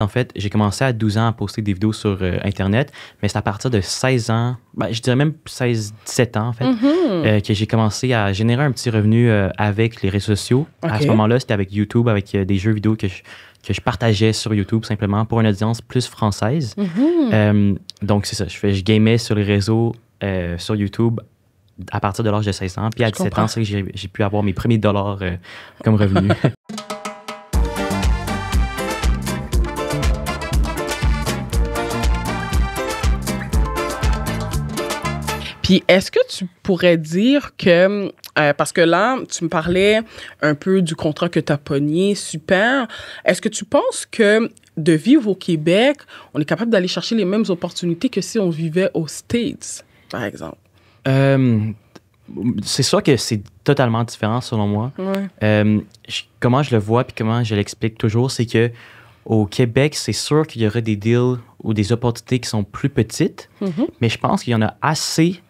En fait, j'ai commencé à 12 ans à poster des vidéos sur euh, Internet, mais c'est à partir de 16 ans, ben, je dirais même 16-17 ans, en fait, Mhm. euh, que j'ai commencé à générer un petit revenu euh, avec les réseaux sociaux. À ce moment-là, c'était avec YouTube, avec des jeux vidéo que je, que je partageais sur YouTube simplement pour une audience plus française. Mhm. Euh, donc, c'est ça. Je, fais, je gamais sur les réseaux, sur YouTube à partir de l'âge de 16 ans. Puis à Je 17 comprends. ans, c'est que j'ai pu avoir mes premiers dollars comme revenu. Puis est-ce que tu pourrais dire que, euh, parce que là, tu me parlais un peu du contrat que tu as pogné, super. Est-ce que tu penses que de vivre au Québec, on est capable d'aller chercher les mêmes opportunités que si on vivait aux States, par exemple? Euh, c'est sûr que c'est totalement différent selon moi. Ouais. Euh, je- comment je le vois puis comment je l'explique toujours, c'est que au Québec, c'est sûr qu'il y aurait des deals ou des opportunités qui sont plus petites, Mhm. mais je pense qu'il y en a assez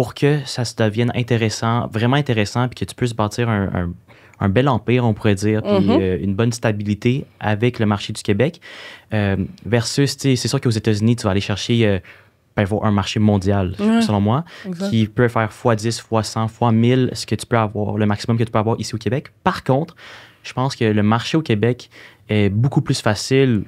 pour que ça se devienne intéressant, vraiment intéressant, puis que tu puisses bâtir un, un- un bel empire, on pourrait dire, puis Mhm. euh, une bonne stabilité avec le marché du Québec. Euh, versus, c'est sûr qu'aux États-Unis, tu vas aller chercher euh, ben, un marché mondial, Ouais. selon moi, Exact. qui peut faire x10, x100, x1000 ce que tu peux avoir, le maximum que tu peux avoir ici au Québec. Par contre, je pense que le marché au Québec est beaucoup plus facile,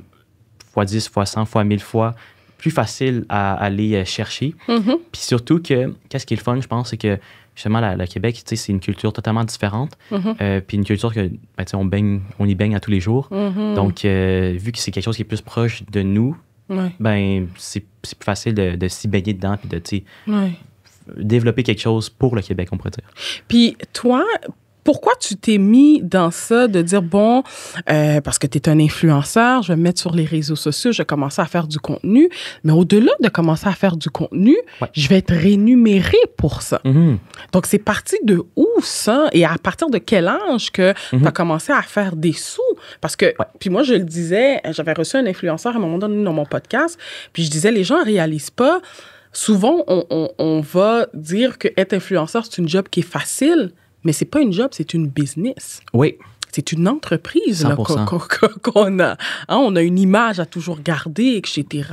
x10, x100, x1000 fois, plus facile à aller euh, chercher. Mhm. Puis surtout que, qu'est-ce qui est le fun, je pense, c'est que justement, le Québec, tu sais, c'est une culture totalement différente. Mhm. Euh, puis une culture que, ben, tu sais, on, baigne, on y baigne à tous les jours. Mhm. Donc, euh, vu que c'est quelque chose qui est plus proche de nous, ben, c'est plus facile de, de s'y baigner dedans puis de, tu sais, Ouais. développer quelque chose pour le Québec, on pourrait dire. Puis toi, pourquoi tu t'es mis dans ça de dire, bon, euh, parce que tu es un influenceur, je vais me mettre sur les réseaux sociaux, je vais commencer à faire du contenu, mais au-delà de commencer à faire du contenu, Ouais. je vais être rémunéré pour ça. Mhm. Donc, c'est parti de où ça? Et à partir de quel âge que tu as commencé à faire des sous? Parce que, puis moi, je le disais, j'avais reçu un influenceur à un moment donné dans mon podcast, puis je disais, les gens ne réalisent pas. Souvent, on, on- on va dire que être influenceur, c'est une job qui est facile, mais c'est pas une job, c'est une business. Oui, C'est une entreprise là, 100%. qu'on qu'on a. Hein, on a une image à toujours garder, etc.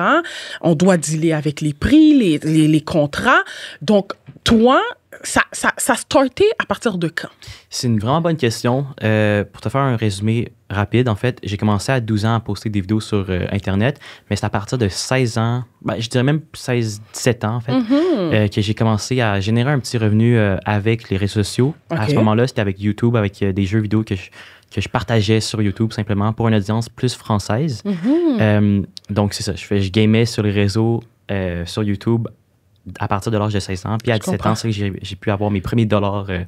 On doit dealer avec les prix, les, les, les contrats. Donc, toi, ça, ça, ça starté à partir de quand? c'est une vraiment bonne question. Euh, pour te faire un résumé rapide, en fait, j'ai commencé à 12 ans à poster des vidéos sur euh, Internet, mais c'est à partir de 16 ans, ben, je dirais même 16-17 ans, en fait, euh, que j'ai commencé à générer un petit revenu euh, avec les réseaux sociaux. À ce moment-là, c'était avec YouTube, avec des jeux vidéo que je, que je partageais sur YouTube simplement pour une audience plus française. Euh, donc, c'est ça. Je, fais, je gamais sur les réseaux, sur YouTube à partir de l'âge de 16 ans. Puis à Je 17 comprends. ans, c'est que j'ai j'ai pu avoir mes premiers dollars euh,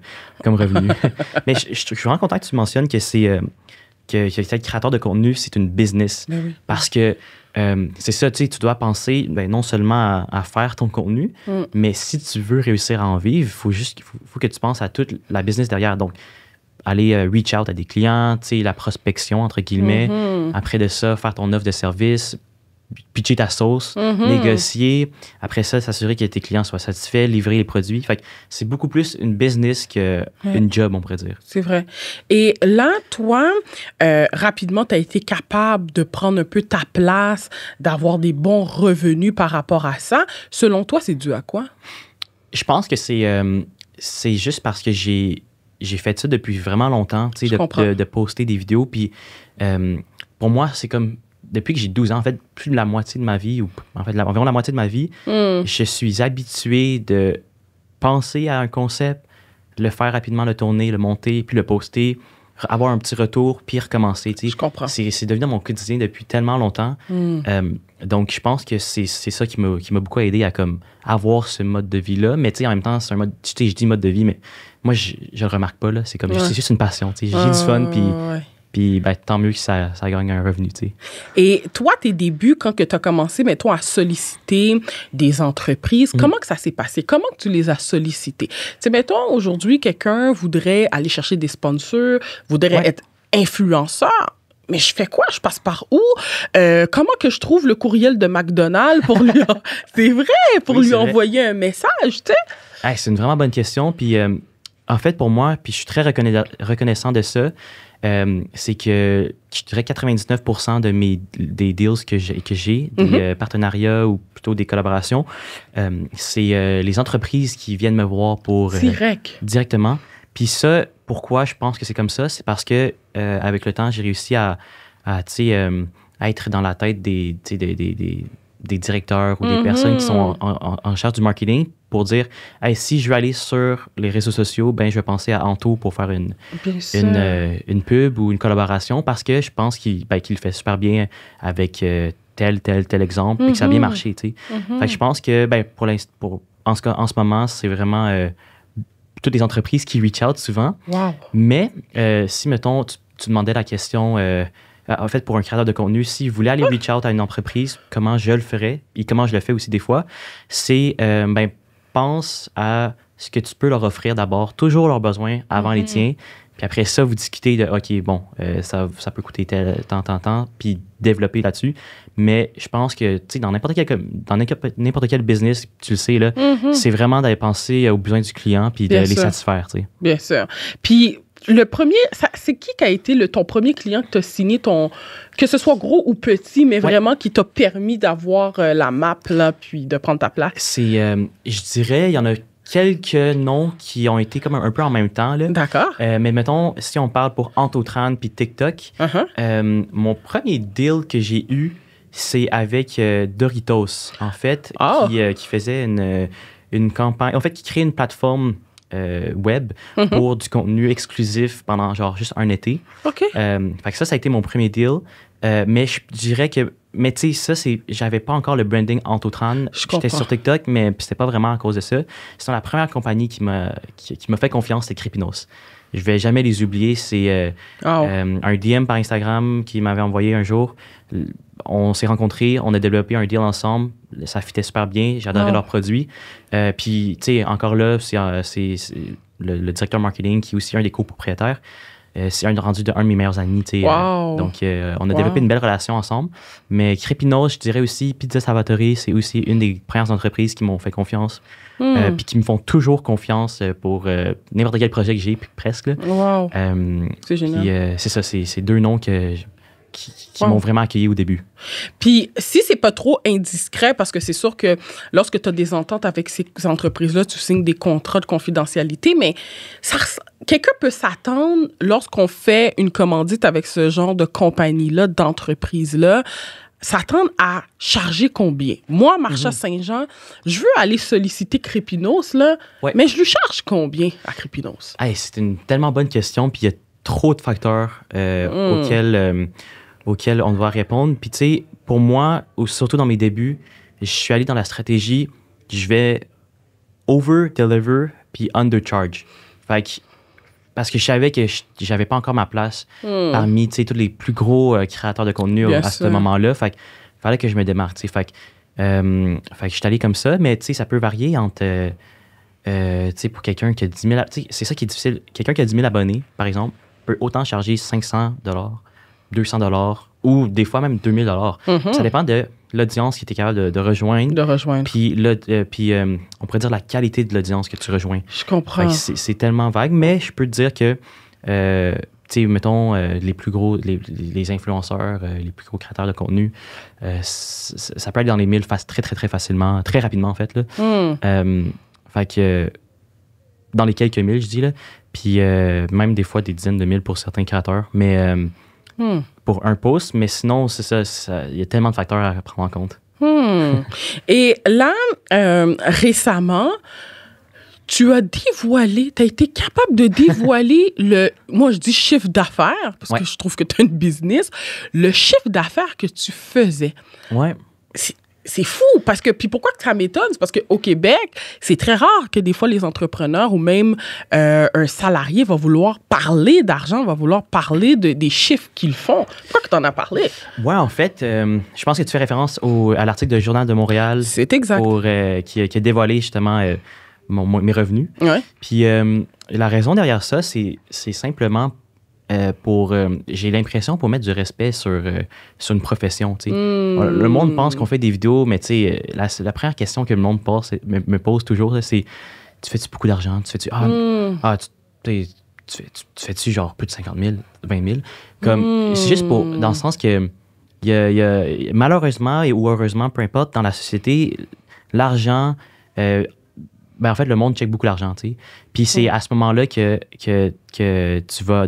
comme revenu. Mais je, je- je suis vraiment content que tu mentionnes que c'est euh, que, que être créateur de contenu, c'est une business. Ben oui. Parce que euh, c'est ça, tu sais, tu dois penser ben, non seulement à, à faire ton contenu, Mm. mais si tu veux réussir à en vivre, il faut juste faut, faut que tu penses à toute la business derrière. Donc, aller euh, reach out à des clients, tu sais, la prospection, entre guillemets. Mhm. Après de ça, faire ton offre de service, pitcher ta sauce, Mhm. négocier. Après ça, s'assurer que tes clients soient satisfaits, livrer les produits. Fait c'est beaucoup plus une business qu'une Ouais. job, on pourrait dire. C'est vrai. Et là, toi, euh, rapidement, tu as été capable de prendre un peu ta place, d'avoir des bons revenus par rapport à ça. Selon toi, c'est dû à quoi? Je pense que c'est euh, c'est juste parce que j'ai j'ai fait ça depuis vraiment longtemps, tu sais, de poster des vidéos. Puis euh, pour moi, c'est comme depuis que j'ai 12 ans, en fait, plus de la moitié de ma vie, ou en fait, la- environ la moitié de ma vie, Hmm. je suis habitué de penser à un concept, le faire rapidement, le tourner, le monter, puis le poster, avoir un petit retour, puis recommencer. tu sais. Je comprends. C'est devenu mon quotidien depuis tellement longtemps. Hmm. Euh, donc, je pense que c'est c'est ça qui m'a qui m'a beaucoup aidé à comme avoir ce mode de vie-là. Mais tu sais, en même temps, c'est un mode. Tu sais, je dis mode de vie, mais moi, je, je le remarque pas. là. C'est comme. Ouais. C'est juste une passion. J'ai du fun, puis, ouais. Puis ben, tant mieux que ça, ça gagne un revenu. tu sais. Et toi, tes débuts, quand tu as commencé, mais toi, à solliciter des entreprises, comment que ça s'est passé? Comment que tu les as sollicités? Tu sais, mettons, aujourd'hui, quelqu'un voudrait aller chercher des sponsors, voudrait Ouais. être influenceur. Mais je fais quoi? Je passe par où? Euh, comment que je trouve le courriel de McDonald's pour lui... en- c'est vrai, pour Oui, lui vrai. envoyer un message, tu sais? Hey, c'est une vraiment bonne question. Puis, euh, en fait, pour moi, puis je suis très reconna- reconnaissant de ça. Euh, c'est que je dirais 99% de mes, des deals que j'ai, que j'ai des Mhm. euh, partenariats ou plutôt des collaborations, euh, c'est les entreprises qui viennent me voir pour... Direct. directement. Puis ça, pourquoi je pense que c'est comme ça, c'est parce que avec le temps, j'ai réussi à, à, tu sais, à être dans la tête des, des, des, des- des directeurs ou des Mhm. personnes qui sont en, en- en charge du marketing pour dire hey, si je veux aller sur les réseaux sociaux, ben je vais penser à Anto pour faire une, une, euh, une pub ou une collaboration parce que je pense qu'il ben, le fait super bien avec euh, tel, tel, tel exemple et que ça a bien Mhm. marché. tu sais. Mhm. Fait que je pense que ben, pour, en, ce, cas- en ce moment, c'est vraiment euh, toutes les entreprises qui reach out souvent. Wow. Mais si, mettons, tu, tu demandais la question, euh, en fait, pour un créateur de contenu, s'il voulait aller reach out à une entreprise, comment je le ferais et comment je le fais aussi des fois, c'est, euh, ben, pense à ce que tu peux leur offrir d'abord, toujours leurs besoins avant les Mhm. tiens. Puis après ça, vous discutez de, OK, bon, euh, ça, ça peut coûter tel, tant, tant, tant, puis développer là-dessus. Mais je pense que, tu sais, dans n'importe quel, dans n'importe quel business, tu le sais, là, Mhm. c'est vraiment d'aller penser aux besoins du client puis de Bien les sûr. satisfaire, tu sais. Bien sûr. Puis, le premier, c'est qui qui a été le, ton premier client que tu as signé, ton, que ce soit gros ou petit, mais Ouais. vraiment qui t'a permis d'avoir euh, la map, là, puis de prendre ta place? C'est, euh, je dirais, il y en a quelques noms qui ont été comme un, un peu en même temps. D'accord. Euh, mais mettons, si on parle pour Antotran puis TikTok, Uh-huh. mon premier deal que j'ai eu, c'est avec Doritos, en fait, Ah. qui, qui faisait une, une campagne, en fait, qui crée une plateforme euh, web Mhm. pour du contenu exclusif pendant genre juste un été. OK. Euh, fait que ça, ça a été mon premier deal. Euh, mais je dirais que, mais tu sais, ça, c'est, j'avais pas encore le branding Antotran. J'étais sur TikTok, mais c'était pas vraiment à cause de ça. C'est la première compagnie qui m'a, qui, qui m'a fait confiance, c'est Crépinos. Je vais jamais les oublier. C'est euh, Oh. euh, un DM par Instagram qui m'avait envoyé un jour. On s'est rencontrés, on a développé un deal ensemble. Ça fitait super bien. J'adorais Oh. leurs produits. Euh, puis, tu sais, encore là, c'est le, le directeur marketing qui est aussi un des copropriétaires. Euh, c'est un rendu de un de mes meilleurs amis. sais. Wow. Donc, euh, on a Wow. développé une belle relation ensemble. Mais Crépinos, je dirais aussi, Pizza Salvatore, c'est aussi une des premières entreprises qui m'ont fait confiance. Hmm. euh, puis qui me font toujours confiance euh, pour euh, n'importe quel projet que j'ai, puis presque. wow. Euh, C'est génial. euh, c'est ça, c'est deux noms que, qui, m'ont vraiment accueilli au début. Puis, si c'est pas trop indiscret, parce que c'est sûr que lorsque tu as des ententes avec ces entreprises-là, tu signes des contrats de confidentialité, mais quelqu'un peut s'attendre, lorsqu'on fait une commandite avec ce genre de compagnie-là, d'entreprise-là, s'attendre à charger combien? Moi, Marcha Saint-Jean, je veux aller solliciter Crépinos, là, Ouais. mais je lui charge combien à Crépinos? Hey, c'est une tellement bonne question, puis il y a trop de facteurs euh, Mm. auxquels, euh, auxquels on doit répondre. Puis tu sais, pour moi, ou surtout dans mes débuts, je suis allé dans la stratégie, je vais over-deliver puis undercharge. Fait que, parce que je savais que je- j'avais pas encore ma place Hmm. parmi tu sais, tous les plus gros euh, créateurs de contenu Bien à ce moment-là. Fait que fallait que je me démarque. tu sais. Fait que, euh, fait que je suis allé comme ça, mais tu sais, ça peut varier entre. euh, tu sais, pour quelqu'un qui a 10 000. ab- tu sais, C'est ça qui est difficile. Quelqu'un qui a 10 000 abonnés, par exemple, peut autant charger 500 200 ou des fois même 2000 Mhm. Ça dépend de l'audience qui était capable de, de rejoindre. De rejoindre. Puis, le- euh, puis euh, on pourrait dire la qualité de l'audience que tu rejoins. Je comprends. c'est tellement vague, mais je peux te dire que, euh, tu sais, mettons, les plus gros, les, les influenceurs, les plus gros créateurs de contenu, ça peut aller dans les 1000 faces très, très, très facilement, très rapidement, en fait. Là. Hmm. Fait que, dans les quelques mille, je dis, là. Puis même des fois des dizaines de mille pour certains créateurs, mais Hmm. pour un post. Mais sinon, c'est ça, ça- il y a tellement de facteurs à prendre en compte. Hmm. Et là, euh, récemment, tu as dévoilé, tu as été capable de dévoiler le, moi je dis chiffre d'affaires, parce Ouais. que je trouve que tu as une business, le chiffre d'affaires que tu faisais. Ouais. C'est- fou, parce que, puis pourquoi que ça m'étonne? C'est parce qu'au Québec, c'est très rare que des fois les entrepreneurs ou même euh, un salarié va vouloir parler d'argent, va vouloir parler de, des chiffres qu'ils font. Pourquoi que tu en as parlé? Ouais, en fait, euh, je pense que tu fais référence au, à l'article de Journal de Montréal C'est exact. pour, euh, qui, qui a dévoilé justement mon- mon- mes revenus. Ouais. Puis la raison derrière ça, c'est c'est simplement euh, pour, euh, j'ai l'impression, pour mettre du respect sur, euh, sur une profession. Hmm. Le monde pense qu'on fait des vidéos, mais tu sais, la, la première question que le monde me, me pose toujours, c'est tu fais-tu beaucoup d'argent? Tu fais-tu. Ah, Hmm. ah, tu, tu, fais, tu, fais-tu genre plus de 50 000, 20 000? Comme, c'est juste pour, dans le sens que, y a, il y a- malheureusement et ou heureusement, peu importe, dans la société, l'argent, ben en fait, le monde check beaucoup l'argent, tu sais. Puis c'est à ce moment-là que, que, que tu vas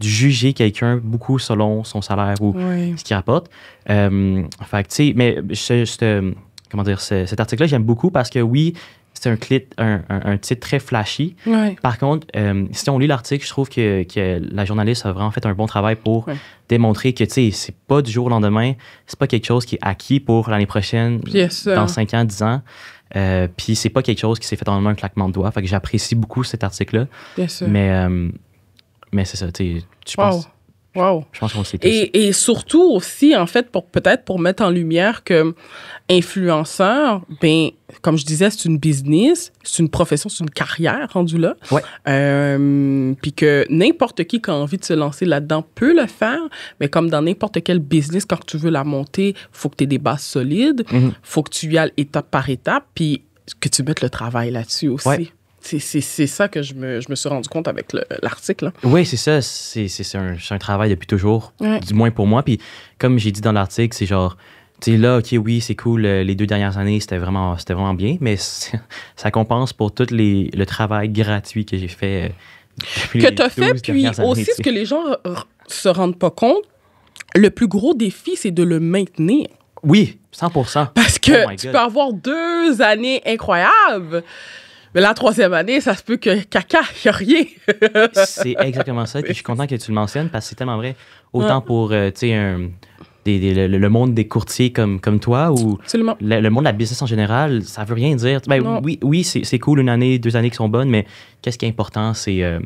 juger quelqu'un beaucoup selon son salaire ou Oui. ce qu'il rapporte. Euh, fait tu sais, mais ce- comment dire, ce- cet article-là, j'aime beaucoup parce que oui, c'est un, un, un- un titre très flashy. Oui. Par contre, euh, si on lit l'article, je trouve que, que la journaliste a vraiment fait un bon travail pour démontrer que, tu sais, c'est pas du jour au lendemain, c'est pas quelque chose qui est acquis pour l'année prochaine, dans 5 ans, 10 ans. Euh, Puis c'est pas quelque chose qui s'est fait en un claquement de doigts. Fait que j'apprécie beaucoup cet article-là. Mais, euh, mais c'est ça, tu sais, je pense, Wow. Wow. je pense qu'on le sait tous. Et, et surtout aussi, en fait, pour peut-être pour mettre en lumière que influenceur, ben, comme je disais, c'est une business, c'est une profession, c'est une carrière rendue là. Ouais. Euh, Puis que n'importe qui qui a envie de se lancer là-dedans peut le faire, mais comme dans n'importe quel business, quand tu veux la monter, faut que tu aies des bases solides, Mhm. faut que tu y ailles étape par étape, puis que tu mettes le travail là-dessus aussi. Ouais. C'est- ça que je me, je me suis rendu compte avec le- l'article. Oui, c'est ça. C'est un, un travail depuis toujours, Ouais. du moins pour moi. Puis comme j'ai dit dans l'article, c'est genre, tu sais, là, OK, oui, c'est cool, euh, les deux dernières années, c'était vraiment, vraiment bien, mais ça compense pour tout les, le travail gratuit que j'ai fait. euh, depuis que tu as fait, 12 puis années, aussi ce que les gens se rendent pas compte, le plus gros défi, c'est de le maintenir. Oui, 100 Parce que Oh my tu peux avoir deux années incroyables, mais la troisième année, ça se peut que caca, il n'y a rien. C'est exactement ça. Puis je suis content que tu le mentionnes parce que c'est tellement vrai. Autant pour, euh, tu sais, un- des- des- le, le monde des courtiers comme, comme toi ou le, le monde de la business en général, ça veut rien dire. Ben, Non. oui, oui c'est cool une année, deux années qui sont bonnes, mais qu'est-ce qui est important, c'est euh,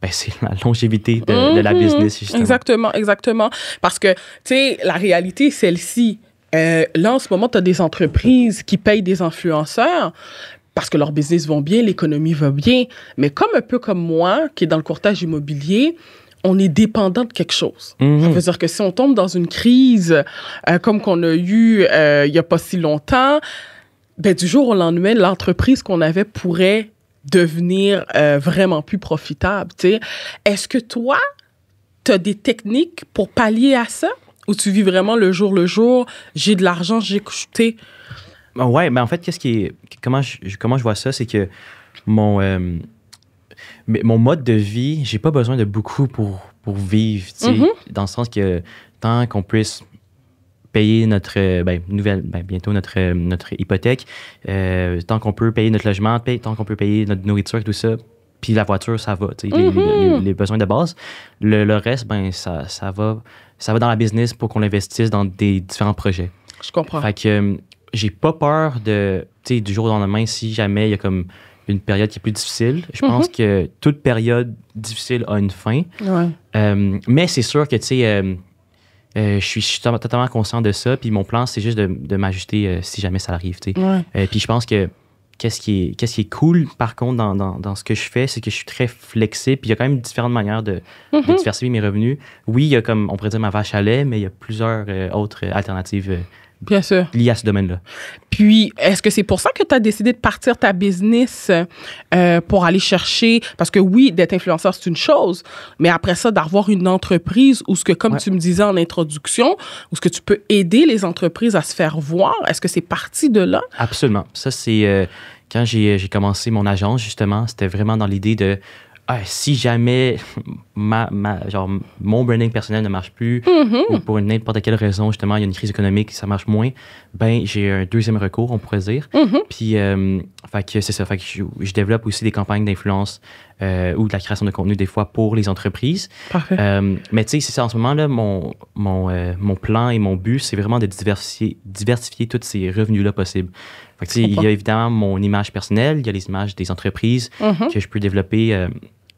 ben, c'est la longévité de, de la Mhm. business, justement. Exactement, exactement. Parce que, tu sais, la réalité, celle-ci. Euh, là, en ce moment, tu as des entreprises qui payent des influenceurs parce que leur business vont bien, l'économie va bien. Mais comme un peu comme moi, qui est dans le courtage immobilier, on est dépendant de quelque chose. Mhm. Ça veut dire que si on tombe dans une crise euh, comme qu'on a eu euh, il n'y a pas si longtemps, ben, du jour au lendemain, l'entreprise qu'on avait pourrait devenir euh, vraiment plus profitable. Est-ce que toi, tu as des techniques pour pallier à ça? Ou tu vis vraiment le jour le jour, j'ai de l'argent, j'ai couché. Ah Ouais, mais en fait, qu'est-ce qui est, comment, je, comment je vois ça, c'est que mon, euh, mon mode de vie, j'ai pas besoin de beaucoup pour, pour vivre, tu sais, Mhm. dans le sens que tant qu'on puisse payer notre euh, ben, nouvelle ben, bientôt notre euh, notre hypothèque euh, tant qu'on peut payer notre logement paye- tant qu'on peut payer notre nourriture tout ça puis la voiture ça va tu sais, les, les- les- les besoins de base. Le, le reste ben ça, ça va ça va dans la business pour qu'on l'investisse dans des différents projets. Je comprends. fait que j'ai pas peur de, du jour au lendemain, si jamais il y a comme une période qui est plus difficile. Je pense que toute période difficile a une fin. Ouais. Euh, mais c'est sûr que, tu sais, euh, euh, je suis je suis to- totalement conscient de ça. Puis mon plan, c'est juste de, de m'ajuster si jamais ça arrive, tu sais. Ouais. Puis je pense que qu'est-ce qui est, qu'est-ce qui est cool, par contre, dans, dans, dans ce que je fais, c'est que je suis très flexible. Puis il y a quand même différentes manières de, de diversifier mes revenus. Oui, il y a comme, on pourrait dire ma vache à lait, mais il y a plusieurs autres alternatives Bien sûr. liées à ce domaine-là. Puis, est-ce que c'est pour ça que tu as décidé de partir ta business euh, pour aller chercher, parce que oui, d'être influenceur, c'est une chose, mais après ça, d'avoir une entreprise où ce que, comme Ouais. tu me disais en introduction, où ce que tu peux aider les entreprises à se faire voir, est-ce que c'est parti de là? Absolument. Ça, c'est euh, quand j'ai j'ai commencé mon agence, justement, c'était vraiment dans l'idée de ah, si jamais ma, ma- genre, mon branding personnel ne marche plus, ou pour n'importe quelle raison, justement, il y a une crise économique, ça marche moins, ben j'ai un deuxième recours, on pourrait dire. Puis, euh, fait que c'est ça. Fait que je, je développe aussi des campagnes d'influence euh, ou de la création de contenu, des fois, pour les entreprises. Parfait. Euh, mais tu sais, c'est ça, en ce moment-là, mon, mon, mon plan et mon but, c'est vraiment de diversifier, diversifier tous ces revenus-là possibles. Fait que, il y a évidemment mon image personnelle, il y a les images des entreprises Mhm. que je peux développer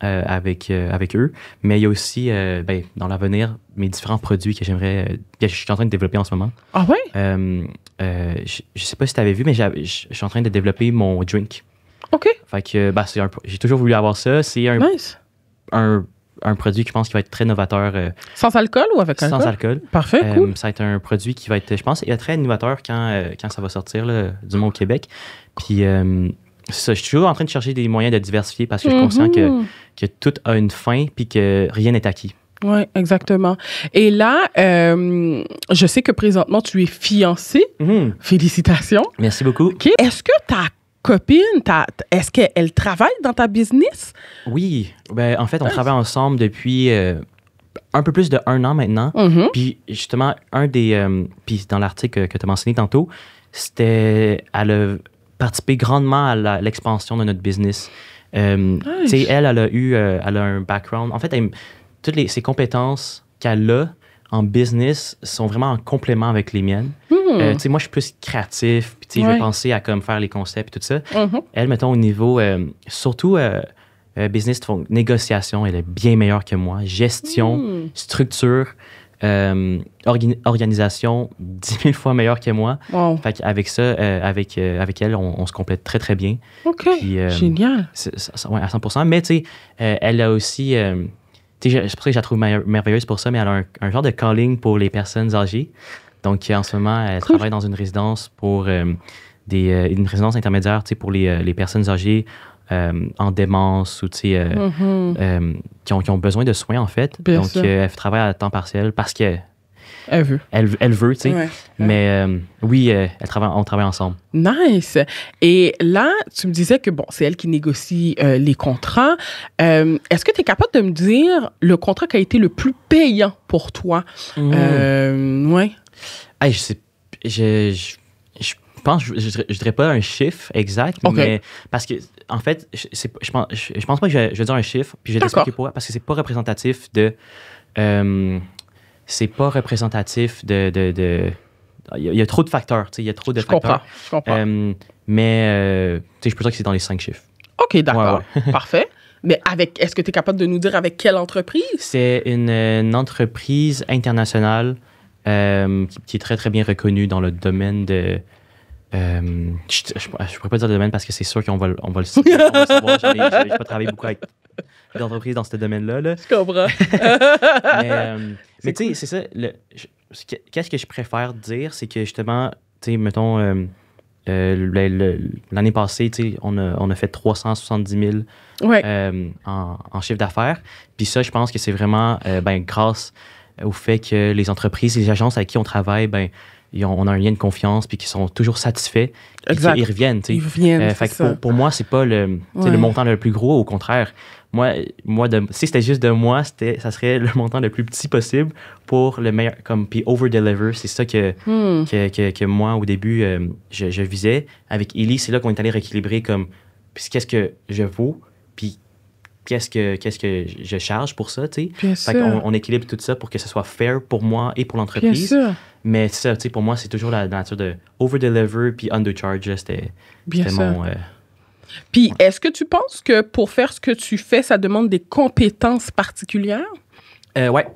euh, avec, euh, avec eux, mais il y a aussi, euh, ben, dans l'avenir, mes différents produits que j'aimerais, que je suis en train de développer en ce moment. Ah ouais? Je, je sais pas si tu avais vu, mais je suis en train de développer mon drink. OK. Fait que, bah, c'est un, j'ai toujours voulu avoir ça. C'est un, Nice. un, un produit que je pense qui va être très novateur Sans alcool ou avec alcool? sans alcool. Parfait, cool. Ça va être un produit qui va être, je pense, il va être très innovateur quand, quand ça va sortir, là, du moins au Québec. Puis, ça, je suis toujours en train de chercher des moyens de diversifier parce que je suis conscient que, Mhm. que tout a une fin puis que rien n'est acquis. Oui, exactement. Et là, euh, je sais que présentement, tu es fiancé. Mhm. Félicitations. Merci beaucoup. Est-ce que ta copine, ta- est-ce qu'elle travaille dans ta business? Oui, ben, en fait, on Nice. travaille ensemble depuis euh, un peu plus de un an maintenant. Mhm. Puis justement, un des. euh, puis dans l'article que, tu as mentionné tantôt, c'était. Elle participé grandement à l'expansion de notre business. Euh, sais, elle, elle a eu. euh, elle a un background. En fait, elle- toutes les, ses compétences qu'elle a en business sont vraiment en complément avec les miennes. Hmm. Euh, moi, je suis plus créatif. Puis, tu sais, je Ouais. vais penser à comme faire les concepts et tout ça. Mhm. Elle, mettons, au niveau, euh, surtout euh, business, négociation, elle est bien meilleure que moi. Gestion, Hmm. structure, euh, orga- organisation, 10 000 fois meilleure que moi. Wow. Fait avec ça, euh, avec, euh, avec elle, on, on se complète très, très bien. OK. Puis, euh, Génial. ouais, à 100 Mais, tu sais, euh, elle a aussi... euh, c'est pour ça que je la trouve mer- merveilleuse pour ça, mais elle a un, un genre de calling pour les personnes âgées. Donc, euh, en ce moment, elle Cool. travaille dans une résidence pour euh, des, euh, une résidence intermédiaire, pour les, euh, les personnes âgées euh, en démence ou, tu sais, euh, Mhm. euh, qui, ont, qui ont besoin de soins, en fait. Bien Donc, elle travaille à temps partiel parce qu'elle Elle veut. elle, elle veut, tu sais. Ouais. Mais euh, oui, euh, elle travaille, on travaille ensemble. Nice. Et là, tu me disais que, bon, c'est elle qui négocie euh, les contrats. Est-ce que tu es capable de me dire le contrat qui a été le plus payant pour toi? Mm. Hey, je sais, je, je, je pense, je, je, dirais- pas un chiffre exact, mais parce que, en fait, je, pense, je, pense pas que je, vais- je vais dire un chiffre, puis je vais D'accord. t'expliquer pourquoi, parce que c'est pas représentatif de. euh, c'est pas représentatif de. de, de- il, y a, il y a trop de facteurs, tu sais, il y a trop de Je comprends. facteurs. Je comprends. Euh, mais, euh, tu sais, je peux dire que c'est dans les cinq chiffres. OK, d'accord. ouais, Parfait. Mais avec, est-ce que tu es capable de nous dire avec quelle entreprise? C'est une, une entreprise internationale euh, qui, qui est très, très bien reconnue dans le domaine de. Euh, je ne pourrais pas dire le domaine parce que c'est sûr qu'on va, le- on va le savoir. J'ai pas travaillé beaucoup avec des entreprises dans ce domaine-là. là. Je comprends. Mais, euh, mais tu sais, c'est ça. je- Qu'est-ce que je préfère dire, c'est que justement, tu sais, mettons, euh, le- l'année passée, tu sais, on a, on a fait 370 000 ouais. euh, en, en chiffre d'affaires. Puis ça, je pense que c'est vraiment ben, grâce au fait que les entreprises, les agences avec qui on travaille, ben, ils ont- on a un lien de confiance puis qu'ils sont toujours satisfaits. Exact. qu'ils reviennent. Ils viennent. Euh, fait que pour, pour moi, c'est pas le, Ouais. le montant le plus gros. Au contraire, moi, moi de, si c'était juste de moi, ça serait le montant le plus petit possible pour le meilleur. Comme, puis over-deliver, c'est ça que, Hmm. que, que, que moi, au début, euh, je, je visais. Avec Ellie, c'est là qu'on est allé rééquilibrer comme qu'est-ce que je vaux, qu'est-ce que, qu'est-ce que je charge pour ça, tu sais. Qu'on on équilibre tout ça pour que ce soit fair pour moi et pour Bien l'entreprise. sûr. Mais ça, tu sais, pour moi, c'est toujours la nature de over-deliver puis under-charge. C'était, Bien c'était sûr. mon... euh, Puis, est-ce que tu penses que pour faire ce que tu fais, ça demande des compétences particulières? euh, ouais,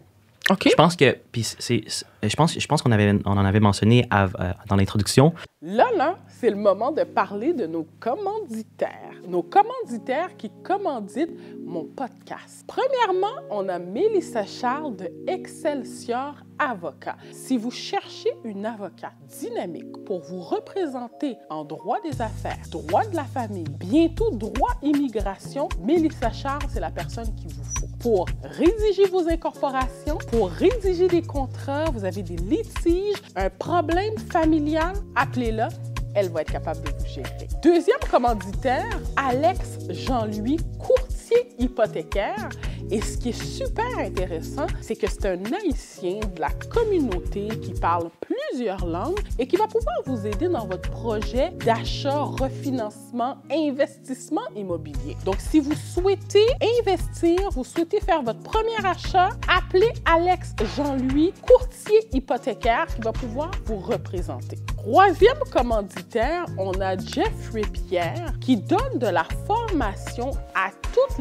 OK. je pense que... Puis c'est- je pense, je pense qu'on avait, on en avait mentionné euh, dans l'introduction. Là, là, c'est le moment de parler de nos commanditaires. Nos commanditaires qui commanditent mon podcast. Premièrement, on a Mélissa Charles de Excelsior Avocat. Si vous cherchez une avocate dynamique pour vous représenter en droit des affaires, droit de la famille, bientôt droit immigration, Mélissa Charles, c'est la personne qu'il vous faut. Pour rédiger vos incorporations, pour rédiger des contrats, vous avez des litiges, un problème familial, appelez-la. Elle va être capable de vous gérer. Deuxième commanditaire, Alex Jean-Louis, courtier hypothécaire. Et ce qui est super intéressant, c'est que c'est un haïtien de la communauté qui parle plusieurs langues et qui va pouvoir vous aider dans votre projet d'achat, refinancement, investissement immobilier. Donc, si vous souhaitez investir, vous souhaitez faire votre premier achat, appelez Alex Jean-Louis, courtier hypothécaire, qui va pouvoir vous représenter. Troisième commanditaire, on a Jeffrey Pierre qui donne de la formation à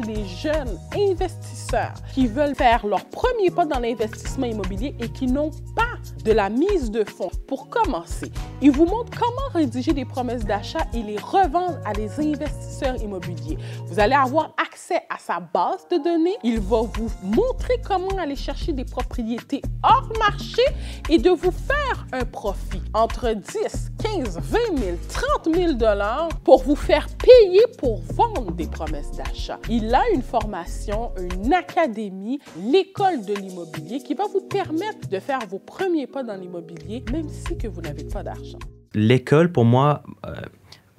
tous les jeunes investisseurs qui veulent faire leur premier pas dans l'investissement immobilier et qui n'ont pas de la mise de fonds. Pour commencer, il vous montre comment rédiger des promesses d'achat et les revendre à des investisseurs immobiliers. Vous allez avoir accès à sa base de données. Il va vous montrer comment aller chercher des propriétés hors marché et de vous faire un profit entre 10, 15, 20 000, 30 000 dollars pour vous faire payer pour vendre des promesses d'achat. A une formation, une académie, l'école de l'immobilier qui va vous permettre de faire vos premiers pas dans l'immobilier, même si que vous n'avez pas d'argent. L'école, pour moi,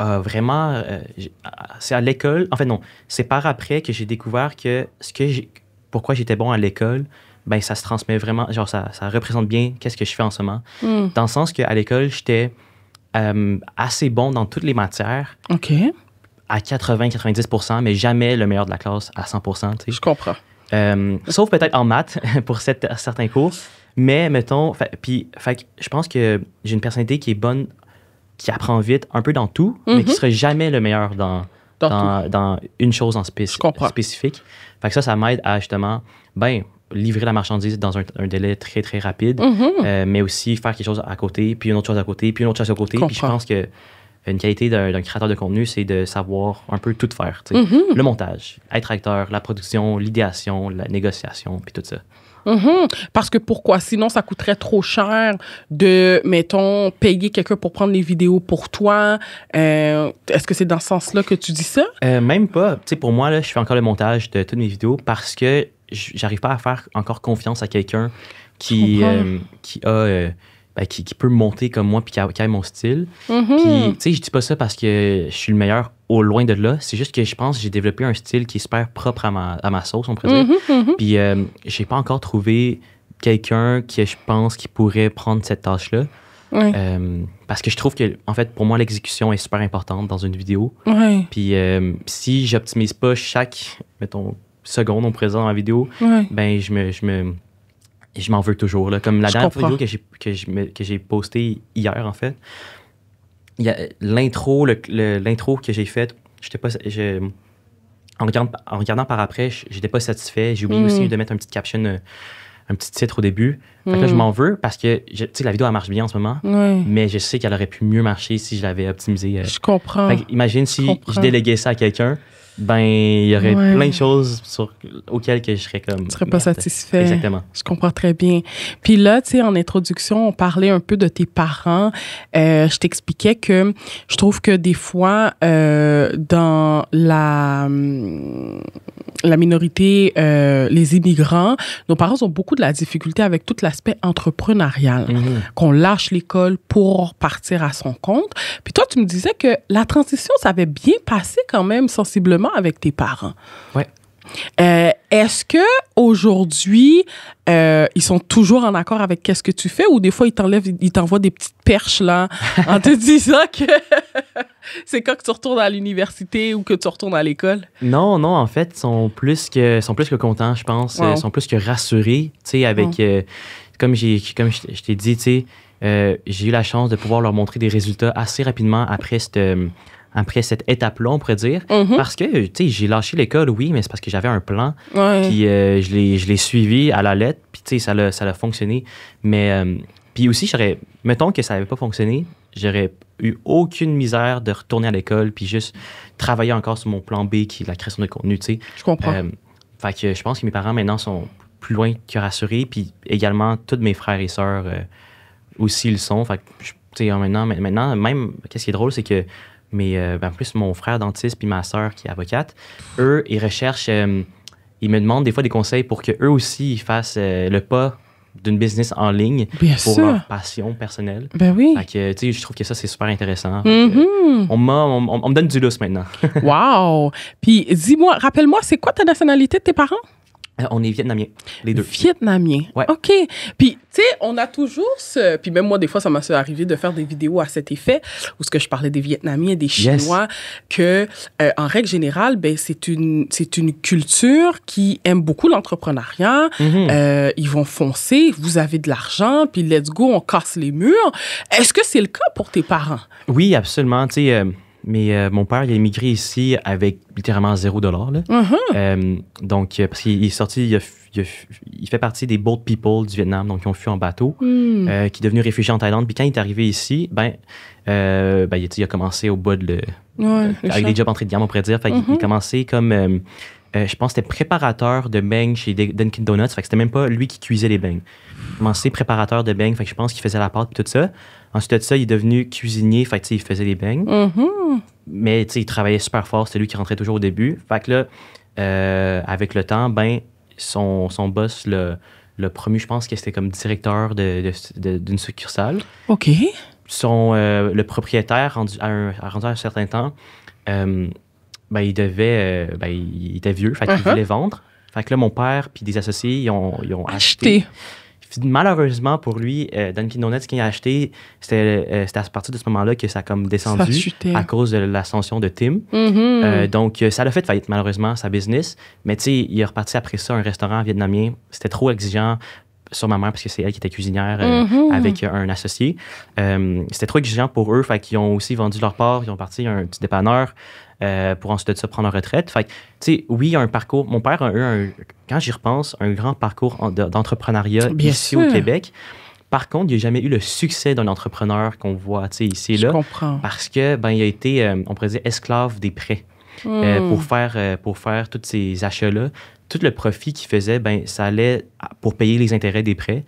euh, vraiment, euh, c'est à l'école. En fait, non, c'est par après que j'ai découvert que ce que pourquoi j'étais bon à l'école, ben ça se transmet vraiment, genre ça, ça représente bien qu'est-ce que je fais en ce moment. Hmm. Dans le sens qu'à l'école, j'étais euh, assez bon dans toutes les matières. OK. À 80-90% mais jamais le meilleur de la classe à 100 Je comprends. Euh, sauf peut-être en maths pour certains cours. Mais mettons, puis je pense que j'ai une personnalité qui est bonne, qui apprend vite un peu dans tout, mais qui ne Mhm. serait jamais le meilleur dans, Dans dans, dans une chose en spéc- Je comprends. spécifique. Fait que ça, ça m'aide à justement, ben, livrer la marchandise dans un, un délai très, très rapide, Mhm. euh, mais aussi faire quelque chose à côté, puis une autre chose à côté, puis une autre chose à côté. Puis je pense que une qualité d'un créateur de contenu, c'est de savoir un peu tout faire. Mhm. Le montage, être acteur, la production, l'idéation, la négociation, puis tout ça. Mhm. Parce que pourquoi? Sinon, ça coûterait trop cher de, mettons, payer quelqu'un pour prendre les vidéos pour toi. Euh, Est-ce que c'est dans ce sens-là que tu dis ça? Euh, même pas. Pour moi, là, je fais encore le montage de toutes mes vidéos parce que j'arrive pas à faire encore confiance à quelqu'un qui, euh, qui a. ben, qui, qui peut monter comme moi puis qui a, qui a mon style. Mhm. Puis, tu sais, je dis pas ça parce que je suis le meilleur au loin de là. C'est juste que je pense que j'ai développé un style qui est super propre à ma, à ma sauce, on pourrait dire. Mhm, mhm. Puis, euh, j'ai pas encore trouvé quelqu'un qui, je pense, qui pourrait prendre cette tâche-là. Euh, parce que je trouve que, en fait, pour moi, l'exécution est super importante dans une vidéo. Puis euh, si j'optimise pas chaque, mettons, seconde au présent dans la vidéo, ben je me, je me, je m'en veux toujours. Là. Comme la Je dernière comprends. vidéo que j'ai, que, je que j'ai postée hier, en fait, il y a l'intro, le- le- l'intro que j'ai faite, j'étais pas, je, en, regardant, en regardant par après, j'étais pas satisfait. J'ai oublié Mm. aussi de mettre un petit caption, euh, un petit titre au début. Fait que là, je Mm. m'en veux parce que, je- la vidéo, elle marche bien en ce moment, mais je sais qu'elle aurait pu mieux marcher si je l'avais optimisée. euh, Je comprends. fait que imagine si comprends. je déléguais ça à quelqu'un, ben il y aurait Ouais. plein de choses sur, auxquelles que je serais comme. Tu serais pas merde. satisfait. Exactement. Je comprends très bien. Puis là, tu sais, en introduction, on parlait un peu de tes parents. Euh, je t'expliquais que je trouve que des fois, euh, dans la, la minorité, euh, les immigrants, nos parents ont beaucoup de la difficulté avec tout l'aspect entrepreneurial. Mhm. qu'on lâche l'école pour partir à son compte. Puis toi, tu me disais que la transition, ça avait bien passé quand même sensiblement avec tes parents. Ouais. Euh, Est-ce que aujourd'hui, euh, ils sont toujours en accord avec qu'est-ce que tu fais ou des fois ils t'enlèvent, ils t'envoient des petites perches là en te disant que c'est quand que tu retournes à l'université ou que tu retournes à l'école? Non, non, en fait, ils sont plus que, sont plus que contents, je pense. Wow. Ils sont plus que rassurés, tu sais, avec. Wow. euh, comme j'ai, comme je t'ai dit, tu sais, j'ai eu la chance de pouvoir leur montrer des résultats assez rapidement après cette. Après cette étape-là, on pourrait dire. Mhm. Parce que, tu sais, j'ai lâché l'école, oui, mais c'est parce que j'avais un plan. Ouais. Puis euh, je l'ai suivi à la lettre, puis tu sais, ça l'a ça a fonctionné. Mais, euh, puis aussi, j'aurais, mettons que ça n'avait pas fonctionné, j'aurais eu aucune misère de retourner à l'école, puis juste travailler encore sur mon plan B, qui est la création de contenu, tu sais. Je comprends. Euh, fait que je pense que mes parents maintenant sont plus loin que rassurés, puis également tous mes frères et sœurs euh, aussi le sont. Fait que, tu sais, maintenant, maintenant, même, qu'est-ce qui est drôle, c'est que mes, euh, ben, en plus, mon frère dentiste puis ma sœur qui est avocate, eux, ils recherchent, euh, ils me demandent des fois des conseils pour que eux aussi ils fassent euh, le pas d'une business en ligne Bien pour sûr. leur passion personnelle. Ben oui. Fait que, tu sais, je trouve que ça, c'est super intéressant. Fait que, Mhm. on, m'a- on, on- on me donne du lousse maintenant. wow. Puis dis-moi, rappelle-moi, c'est quoi ta nationalité de tes parents? Euh, on est vietnamiens, les deux. Vietnamien. Ouais. OK. Puis, tu sais, on a toujours ce. Puis, même moi, des fois, ça m'a arrivé de faire des vidéos à cet effet, où ce que je parlais des Vietnamiens, des Yes. Chinois, que, euh, en règle générale, ben, c'est une, c'est une culture qui aime beaucoup l'entrepreneuriat. Mhm. Euh, ils vont foncer, vous avez de l'argent, puis let's go, on casse les murs. Est-ce que c'est le cas pour tes parents? Oui, absolument. Tu sais, mais euh, mon père, il a immigré ici avec littéralement zéro dollar. là. Mhm. Euh, donc, euh, parce qu'il est sorti, il, a il a f- il fait partie des boat people du Vietnam, donc ils ont fui en bateau, euh, qui est devenu réfugié en Thaïlande. Puis quand il est arrivé ici, ben, ben, il, a commencé au bas de le, Ouais, le avec des jobs entrée de gamme, on pourrait dire. Fait. Il a commencé comme je pense que c'était préparateur de beignes chez Dunkin' Donuts. Fait que c'était même pas lui qui cuisait les beignes. Il a commencé préparateur de beignes. Fait que je pense qu'il faisait la pâte et tout ça. Ensuite de ça, il est devenu cuisinier. Fait que, il faisait les beignes. Mm-hmm. Mais il travaillait super fort. C'était lui qui rentrait toujours au début. Fait que là, euh, avec le temps, ben, son, son boss le, le promu, je pense que c'était comme directeur d'une de, de, succursale. OK. Son, euh, le propriétaire, rendu à, un, rendu à un certain temps, euh, ben, il devait. ben, il était vieux, fait qu'il uh-huh. voulait vendre. Fait que là, mon père puis des associés, ils ont, ils ont acheté malheureusement pour lui, euh, Dunkin' Donuts, quand il a acheté, euh, c'était à partir de ce moment-là que ça a comme descendu à cause de l'ascension de Tim. Mm-hmm. Euh, donc, ça l'a fait faillite, malheureusement, sa business. Mais tu sais, il est reparti après ça un restaurant vietnamien. C'était trop exigeant sur ma mère parce que c'est elle qui était cuisinière mm-hmm. avec un associé. c'était trop exigeant pour eux, fait qu'ils ont aussi vendu leur part, ils ont parti un petit dépanneur. Euh, pour ensuite de ça prendre en retraite. Fait tu sais, oui, il y a un parcours. Mon père a eu, un, quand j'y repense, un grand parcours d'entrepreneuriat ici au Québec. Par contre, il n'a jamais eu le succès d'un entrepreneur qu'on voit ici et là. Je comprends. Parce que ben, il a été, euh, on pourrait dire, esclave des prêts. Euh, hmm. pour, faire, pour faire tous ces achats-là. Tout le profit qu'il faisait, ben, ça allait pour payer les intérêts des prêts.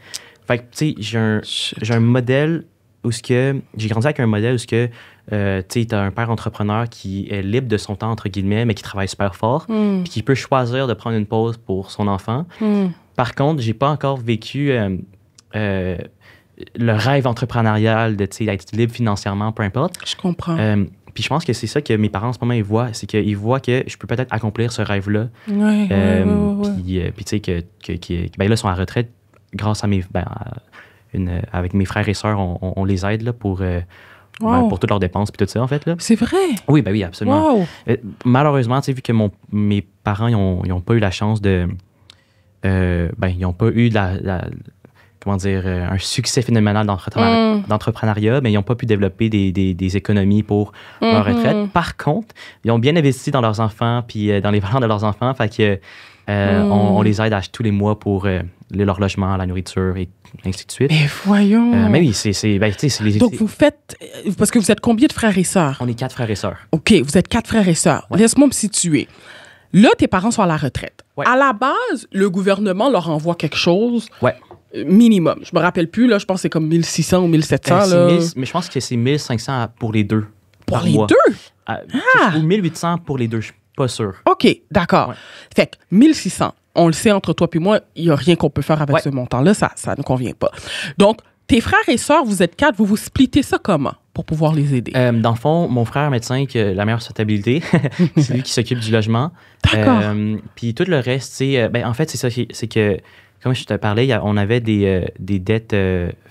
Fait que, tu sais, j'ai un, un modèle où ce que j'ai grandi avec un modèle où ce que euh, tu as un père entrepreneur qui est libre de son temps entre guillemets mais qui travaille super fort mm. puis qui peut choisir de prendre une pause pour son enfant. Mm. Par contre, j'ai pas encore vécu euh, euh, le rêve entrepreneurial de d'être libre financièrement, peu importe. Je comprends. puis je pense que c'est ça que mes parents en ce moment ils voient, c'est qu'ils voient que je peux peut-être accomplir ce rêve-là. Oui, puis, puis tu sais que, que, que ben là, ils sont en retraite grâce à mes ben, une, avec mes frères et sœurs, on, les aide là, pour, euh, pour toutes leurs dépenses et tout ça, en fait. C'est vrai? Oui, ben oui, absolument. Euh, malheureusement, vu que mon, mes parents, ils n'ont pas eu la chance de... Euh, ben, ils n'ont pas eu la, comment dire, un succès phénoménal mm. d'entrepreneuriat, mais ils n'ont pas pu développer des, des, économies pour leur mm-hmm. retraite. Par contre, ils ont bien investi dans leurs enfants puis dans les valeurs de leurs enfants. Fait que mm. on, les aide à tous les mois pour leur logement, la nourriture et ainsi de suite. Mais voyons. Euh, mais oui, c'est. Ben, les, Donc, vous faites. Parce que vous êtes combien de frères et sœurs? On est quatre frères et sœurs. OK, vous êtes quatre frères et sœurs. Laisse-moi me situer. Là, tes parents sont à la retraite. À la base, le gouvernement leur envoie quelque chose. Ouais. Euh, minimum. Je me rappelle plus, là, je pense que c'est comme 1600 ou 1700. Euh, mais je pense que c'est 1500 pour les deux. Pour les deux? ah. Ou 1800 pour les deux, je suis pas sûr. OK, d'accord. Fait que 1600 on le sait entre toi et moi, il n'y a rien qu'on peut faire avec ce montant-là, ça ça ne convient pas. Donc, tes frères et sœurs, vous êtes quatre, vous vous splittez ça comment pour pouvoir les aider? Euh, dans le fond, mon frère médecin qui a la meilleure stabilité, c'est lui qui s'occupe du logement. D'accord. Euh, puis tout le reste, c'est. Euh, ben, en fait, c'est ça, c'est que, comme je te parlais, on avait des, des dettes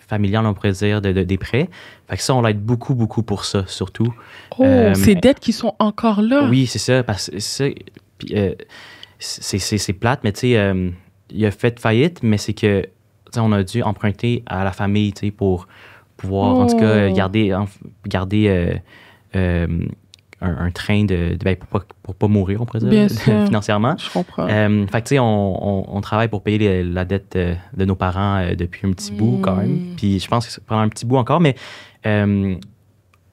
familiales, on pourrait dire, de, des prêts. Fait que ça, on l'aide beaucoup, beaucoup pour ça, surtout. Oh, ces dettes qui sont encore là? Oui, c'est ça. Parce que ça c'est plate, mais tu sais, euh, il a fait faillite, mais c'est que on a dû emprunter à la famille pour pouvoir, en tout cas, oh. garder, garder euh, euh, un, train de, ben, pour, pas, pour pas mourir, on pourrait dire, financièrement. Je comprends. fait que, tu sais, on, on, travaille pour payer la dette de nos parents depuis un petit bout, quand même. Hmm. Puis je pense que c'est pendant un petit bout encore, mais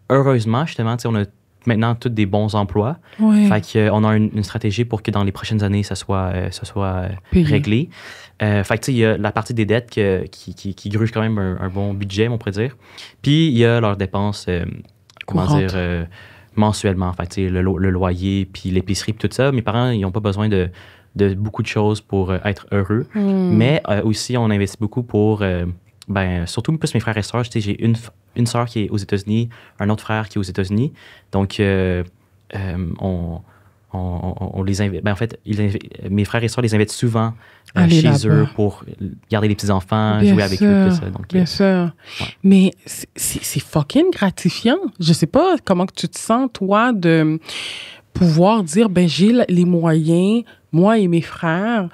heureusement, justement, tu sais, on a maintenant tous des bons emplois. Fait qu'on euh, a une, stratégie pour que dans les prochaines années, ça soit, euh, ça soit euh, réglé. fait que, il y a la partie des dettes qui, qui, qui, gruge quand même un, bon budget, on pourrait dire. Puis, il y a leurs dépenses, comment dire, mensuellement. Fait le, le loyer, puis l'épicerie, puis tout ça. Mes parents, ils n'ont pas besoin de, de, beaucoup de choses pour être heureux. Hmm. Mais aussi, on investit beaucoup pour ben, surtout plus mes frères et sœurs. J'ai une, une sœur qui est aux États-Unis, un autre frère qui est aux États-Unis. Donc, euh, euh, on, on, les invite. Ben, en fait, mes frères et sœurs les invitent souvent euh, chez eux pour garder les petits-enfants, jouer avec eux. Tout ça. Donc, bien sûr. Mais c'est fucking gratifiant. Je sais pas comment que tu te sens, toi, de pouvoir dire ben j'ai les moyens, moi et mes frères,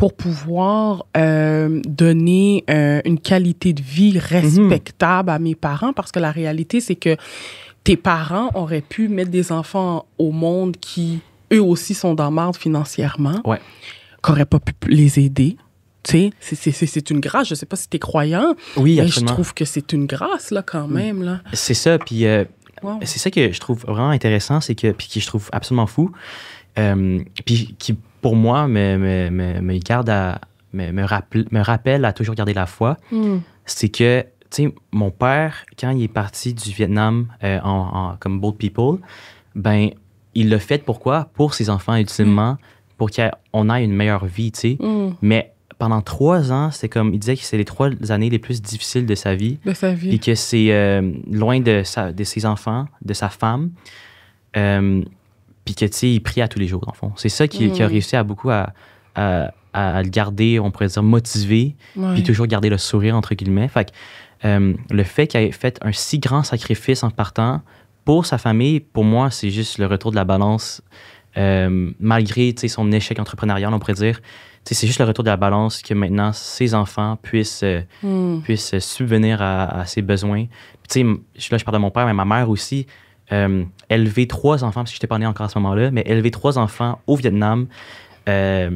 pour pouvoir euh, donner euh, une qualité de vie respectable à mes parents parce que la réalité, c'est que tes parents auraient pu mettre des enfants au monde qui, eux aussi, sont dans marde financièrement, ouais. qui n'auraient pas pu les aider. Tu sais, c'est une grâce. Je sais pas si tu es croyant. Oui, mais je trouve que c'est une grâce, là, quand même. là. C'est ça. Puis euh, c'est ça que je trouve vraiment intéressant, c'est que, puis que je trouve absolument fou, puis qui pour moi, me, me, me, me garde à, me, me, rappel- me rappelle à toujours garder la foi, Hmm. c'est que, tu sais, mon père, quand il est parti du Vietnam euh, en, en- comme Bold People, ben, il l'a fait pourquoi? Pour ses enfants, ultimement, pour qu'on ait une meilleure vie, tu sais. Hmm. Mais pendant trois ans, c'est comme, il disait que c'est les trois années les plus difficiles de sa vie, De sa vie. puis que c'est euh, loin de, sa, de ses enfants, de sa femme, euh, puis que, tu sais, il prie à tous les jours, dans le fond. C'est ça qui, qui a Mm. réussi à beaucoup à, à, à le garder, on pourrait dire, motivé, Ouais. puis toujours garder le sourire, entre guillemets. Fait que, euh, le fait qu'il ait fait un si grand sacrifice en partant pour sa famille, pour moi, c'est juste le retour de la balance, euh, malgré tu sais, son échec entrepreneurial, on pourrait dire. Tu sais, C'est juste le retour de la balance que maintenant ses enfants puissent, euh, puissent subvenir à, à ses besoins. Puis, tu sais, là, je parle de mon père, mais ma mère aussi. Euh, élever trois enfants, parce que je n'étais pas né encore à ce moment-là, mais élever trois enfants au Vietnam, euh,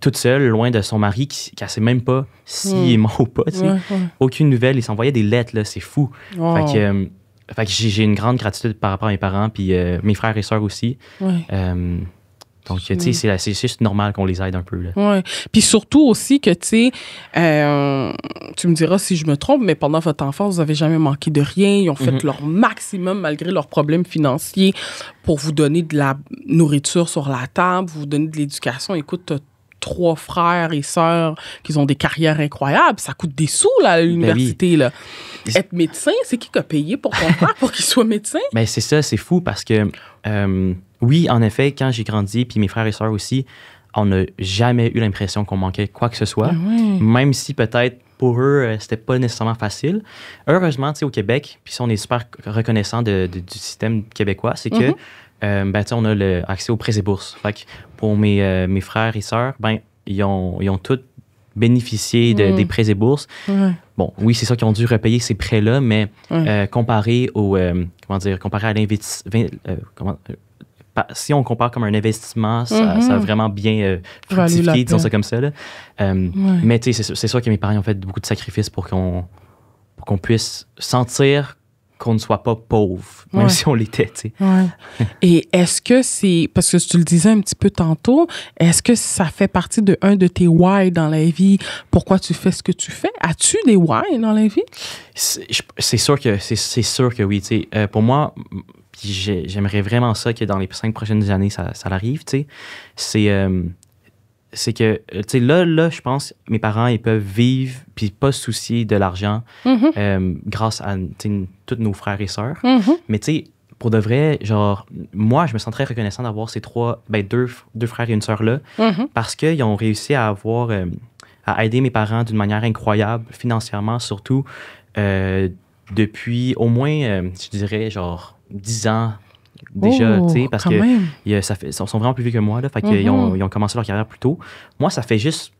toute seule, loin de son mari, qui ne sait même pas s'il Hmm. est mort ou pas. tu sais. Aucune nouvelle. Il s'envoyait des lettres, là, c'est fou. Fait que, euh, fait que j'ai une grande gratitude par rapport à mes parents, puis mes frères et sœurs aussi. Donc, tu sais, c'est la- c'est juste normal qu'on les aide un peu. Là. Ouais. Puis surtout aussi que, tu sais, euh, tu me diras si je me trompe, mais pendant votre enfance, vous n'avez jamais manqué de rien. Ils ont fait Mhm. leur maximum malgré leurs problèmes financiers pour vous donner de la nourriture sur la table, vous donner de l'éducation. Écoute, trois frères et sœurs qui ont des carrières incroyables. Ça coûte des sous, là, à l'université, là. Être médecin, c'est qui qui a payé pour ton frère pour qu'il soit médecin? Ben, c'est ça, c'est fou parce que, euh, oui, en effet, quand j'ai grandi, puis mes frères et sœurs aussi, on n'a jamais eu l'impression qu'on manquait quoi que ce soit. Ouais. Même si peut-être pour eux, euh, c'était pas nécessairement facile. Heureusement, tu sais, au Québec, puis on est super reconnaissant de- de- du système québécois, c'est que, Mhm. euh, ben, tu sais, on a le accès aux prêts et bourses. Fait que pour mes, euh, mes frères et sœurs, ben, ils ont, ils ont tous bénéficié de- Mhm. des prêts et bourses. Ouais. Bon, oui, c'est ça qu'ils ont dû repayer ces prêts-là, mais Ouais. euh, comparé au, euh, comment dire, comparé à l'investissement, si on compare comme un investissement, ça, Mhm. ça a vraiment bien euh, fructifié, disons ça comme ça. Là. Euh. Mais tu sais, c'est sûr que mes parents ont fait beaucoup de sacrifices pour qu'on pour qu'on puisse sentir qu'on ne soit pas pauvre, même Ouais. si on l'était, tu sais. Ouais. Et est-ce que c'est, parce que tu le disais un petit peu tantôt, est-ce que ça fait partie de un de tes why dans la vie? Pourquoi tu fais ce que tu fais? As-tu des why dans la vie? C'est sûr que c'est sûr que oui. Euh, pour moi, j'aimerais vraiment ça que dans les cinq prochaines années, ça, ça l'arrive. tu sais. C'est euh, c'est que, euh, tu sais, là, là, je pense, mes parents, ils peuvent vivre puis pas se soucier de l'argent Mhm. euh, grâce à tous nos frères et sœurs. Mhm. Mais tu sais, pour de vrai, genre, moi, je me sens très reconnaissant d'avoir ces trois, ben, deux, deux frères et une sœur là, Mhm. parce qu'ils ont réussi à avoir, euh, à aider mes parents d'une manière incroyable, financièrement, surtout euh, depuis au moins, je dirais, genre, 10 ans déjà, Oh, tu sais, parce que ils sont sont vraiment plus vieux que moi, là, fait ont, ils ont commencé leur carrière plus tôt. Moi, ça fait juste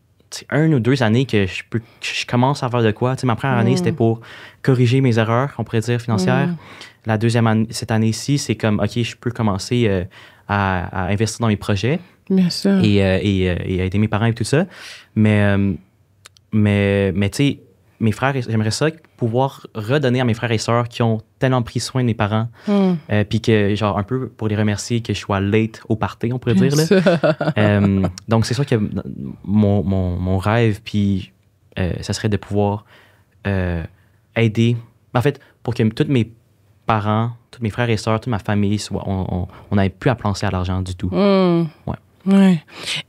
un ou deux années que je, peux, que je commence à faire de quoi. Tu sais, ma première année, Mhm. c'était pour corriger mes erreurs, on pourrait dire, financières. Mhm. La deuxième année, cette année-ci, c'est comme, OK, je peux commencer euh, à, à investir dans mes projets Bien sûr. et, euh, et, euh, et à aider mes parents et tout ça. Mais, euh, mais, mais tu sais, mes frères, j'aimerais ça pouvoir redonner à mes frères et sœurs qui ont tellement pris soin de mes parents, Mhm. euh, puis que, genre, un peu pour les remercier que je sois late au party, on pourrait dire. Là. Euh, donc, c'est sûr que mon, mon, mon rêve, puis euh, ça serait de pouvoir aider. En fait, pour que tous mes parents, tous mes frères et sœurs, toute ma famille, soient, on, n'avait plus à penser à l'argent du tout. Mhm. Ouais. Ouais.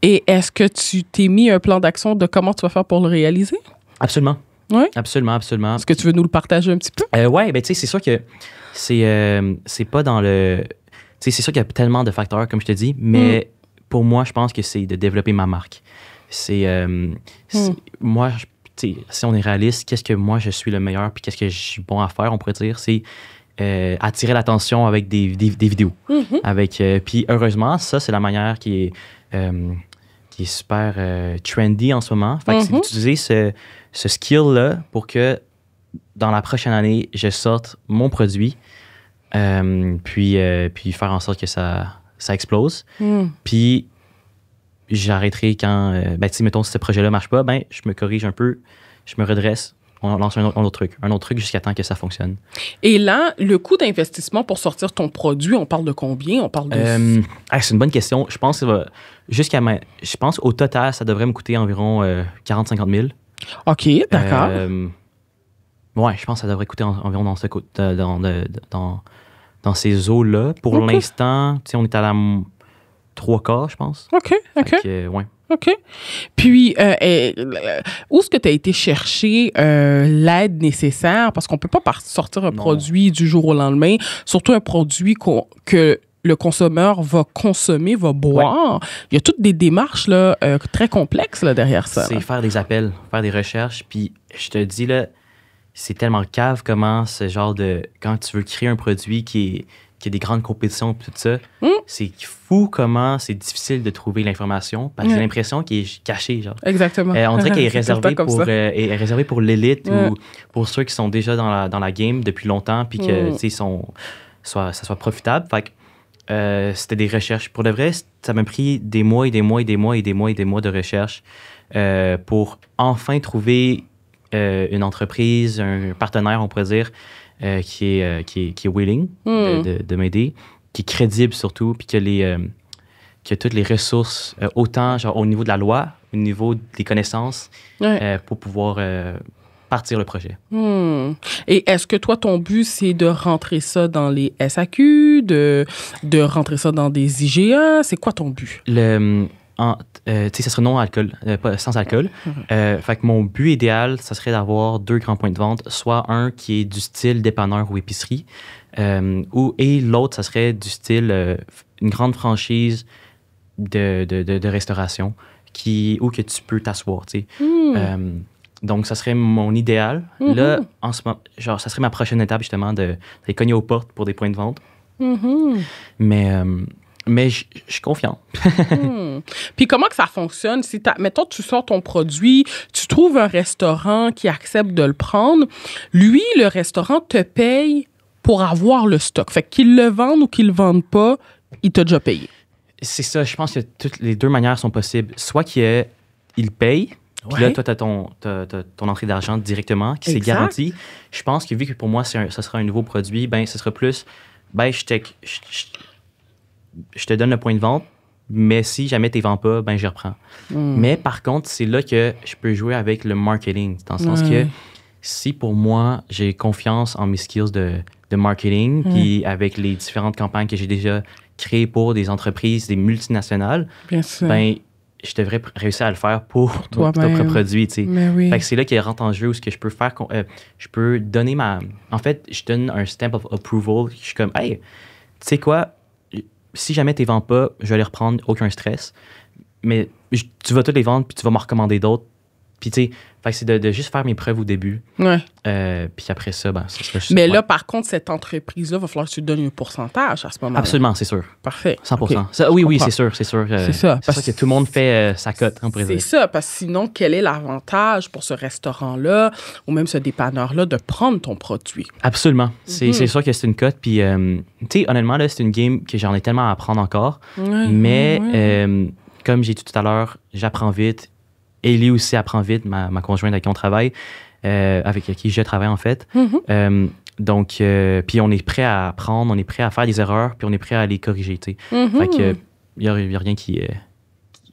Et est-ce que tu t'es mis un plan d'action de comment tu vas faire pour le réaliser? Absolument. Ouais. Absolument, absolument. Est-ce que tu veux nous le partager un petit peu? Euh, ouais, ben tu sais, c'est sûr que c'est euh, c'est pas dans le. Tu sais, c'est sûr qu'il y a tellement de facteurs, comme je te dis, mais pour moi, je pense que c'est de développer ma marque. C'est. euh, c'est- Moi, je- tu sais, si on est réaliste, qu'est-ce que moi je suis le meilleur, puis qu'est-ce que je suis bon à faire, on pourrait dire, c'est euh, attirer l'attention avec des, des, des vidéos. Mhm. Avec, euh, puis heureusement, ça, c'est la manière qui est, euh, qui est super trendy en ce moment. Fait que c'est Mhm. d'utiliser ce, ce skill-là pour que dans la prochaine année, je sorte mon produit, euh, puis, euh, puis faire en sorte que ça, ça explose. Mhm. Puis j'arrêterai quand, euh, ben, sais, mettons, si ce projet-là marche pas, ben, je me corrige un peu, je me redresse, on lance un autre, un autre truc, un autre truc jusqu'à temps que ça fonctionne. Et là, le coût d'investissement pour sortir ton produit, on parle de combien? On parle de... Euh, ah, c'est une bonne question. Je pense, jusqu'à je pense au total, ça devrait me coûter environ 40-50 000. OK, d'accord. Euh, ouais, je pense que ça devrait coûter en- environ dans, ce, co- dans, dans, dans, dans ces eaux-là. Pour Ok. l'instant, tu sais, on est à la trois quarts, je pense. OK, OK. Fait que, euh, ouais. OK. Puis, euh, euh, euh, où est-ce que tu as été chercher euh, l'aide nécessaire? Parce qu'on peut pas sortir un Non. produit du jour au lendemain, surtout un produit que le consommeur va consommer, va boire. Il y a toutes des démarches là, euh, très complexes là, derrière ça. C'est faire des appels, faire des recherches. Puis je te dis, là, c'est tellement cave comment ce genre de. Quand tu veux créer un produit qui, est, a des grandes compétitions et tout ça, Mm. c'est fou comment c'est difficile de trouver l'information parce que j'ai l'impression qu'il est caché. Genre. Exactement. Euh, on dirait qu'elle est comme pour, euh, est réservée pour l'élite ou pour ceux qui sont déjà dans la, dans la game depuis longtemps puis que Mm. sont, soit, ça soit profitable. Fait que, euh, c'était des recherches. Pour de vrai, ça m'a pris des mois et des mois et des mois et des mois et des mois de recherche euh, pour enfin trouver euh, une entreprise, un partenaire, on pourrait dire, qui, est, qui, est, qui est willing de, Mm. de- de m'aider, qui est crédible surtout, puis que les, qui a toutes les ressources, autant genre, au niveau de la loi, au niveau des connaissances, Ouais. pour pouvoir partir le projet. Hmm. Et est-ce que toi, ton but, c'est de rentrer ça dans les SAQ, de, de rentrer ça dans des IGA? C'est quoi ton but? Le, en- euh, tu sais, ça serait non alcool, euh, pas, sans alcool. Euh, fait que mon but idéal, ça serait d'avoir deux grands points de vente, soit un qui est du style dépanneur ou épicerie, euh, ou, et l'autre, ça serait du style euh, une grande franchise de, de, de, de restauration qui, où que tu peux t'asseoir, tu sais. Euh, donc, ça serait mon idéal. Mhm. Là, en ce moment, genre, ça serait ma prochaine étape, justement, de, d'aller cogner aux portes pour des points de vente. Mhm. Mais, euh, mais je suis confiant. Hmm. Puis comment que ça fonctionne? Si mettons, tu sors ton produit, tu trouves un restaurant qui accepte de le prendre. Lui, le restaurant te paye pour avoir le stock. Fait qu'il le vende ou qu'il le vende pas, il t'a déjà payé. C'est ça, je pense que toutes les deux manières sont possibles. Soit qu'il il paye, puis là, toi, tu as ton, ton entrée d'argent directement, qui c'est Exact. garanti. Je pense que vu que pour moi, un- ça sera un nouveau produit, ben, ce sera plus, ben, je te, je, je- je te donne le point de vente, mais si jamais tu ne vends pas, ben, je reprends. Hmm. Mais par contre, c'est là que je peux jouer avec le marketing, dans le sens que si pour moi, j'ai confiance en mes skills de, de marketing, puis avec les différentes campagnes que j'ai déjà créées pour des entreprises, des multinationales, Bien sûr. ben, je devrais réussir à le faire pour, mon toi-même. propre produit, oui. Fait que c'est là qu'il rentre en jeu où ce que je peux faire, euh, je peux donner ma... En fait, je donne un stamp of approval. Je suis comme, hey, tu sais quoi, si jamais tu les vends pas, je vais les reprendre, aucun stress. Mais je- tu vas toutes les vendre, puis tu vas me recommander d'autres. Puis tu sais, fait que c'est de, de juste faire mes preuves au début. Ouais. euh, puis après ça, ben, ça sera juste- Mais là, par contre, cette entreprise-là, va falloir que tu donnes un pourcentage à ce moment-là. Absolument, c'est sûr. Parfait. 100 OK. Ça, Oui, oui, c'est sûr, c'est sûr. euh, C'est ça, C'est parce- que tout le monde fait euh, sa cote, pourrait C'est ça, parce que sinon, quel est l'avantage pour ce restaurant-là ou même ce dépanneur-là de prendre ton produit? Absolument. C'est Mhm. sûr que c'est une cote. Puis, tu sais, honnêtement, là, c'est une game que j'en ai tellement à apprendre encore. Ouais, Mais, ouais, comme j'ai dit tout à l'heure, j'apprends vite. Ellie aussi apprend vite, ma, ma conjointe avec qui on travaille, euh, avec qui je travaille en fait. Mhm. Euh, donc, euh, puis on est prêt à apprendre, on est prêt à faire des erreurs, puis on est prêt à les corriger, tu sais. Mhm. Fait que, il n'y a, rien qui,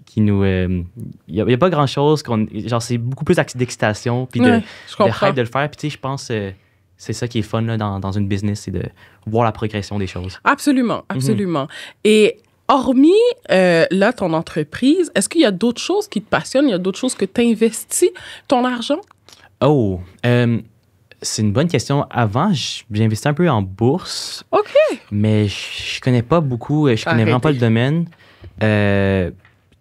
qui- nous... Il n'y a, pas grand-chose qu'on... Genre, c'est beaucoup plus d'excitation, puis de, Ouais, de hype de le faire. Puis, tu sais, je pense c'est ça qui est fun là, dans, dans une business, c'est de voir la progression des choses. Absolument, Mhm. absolument. Et hormis, euh, là, ton entreprise, est-ce qu'il y a d'autres choses qui te passionnent? Il y a d'autres choses que tu investis ton argent? Oh, euh, c'est une bonne question. Avant, j- j'ai investi un peu en bourse, OK. mais je je connais pas beaucoup, euh, je connais vraiment pas le domaine. Euh,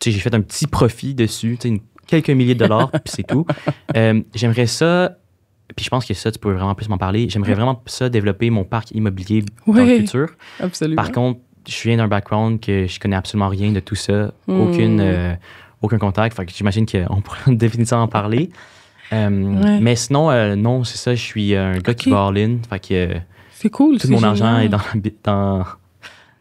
j'ai fait un petit profit dessus, une- quelques milliers de dollars, puis c'est tout. J'aimerais ça, puis je pense que ça, tu peux vraiment plus m'en parler. J'aimerais vraiment ça développer mon parc immobilier dans le Oui. futur. Absolument. Par contre, je viens d'un background que je connais absolument rien de tout ça, Hmm. aucune, euh, aucun contact. Fait que j'imagine qu'on pourrait définitivement en parler. Euh, Ouais. Mais sinon, euh, non, c'est ça, je suis un gars qui va all-in. Fait que c'est cool. tout mon argent est dans, dans,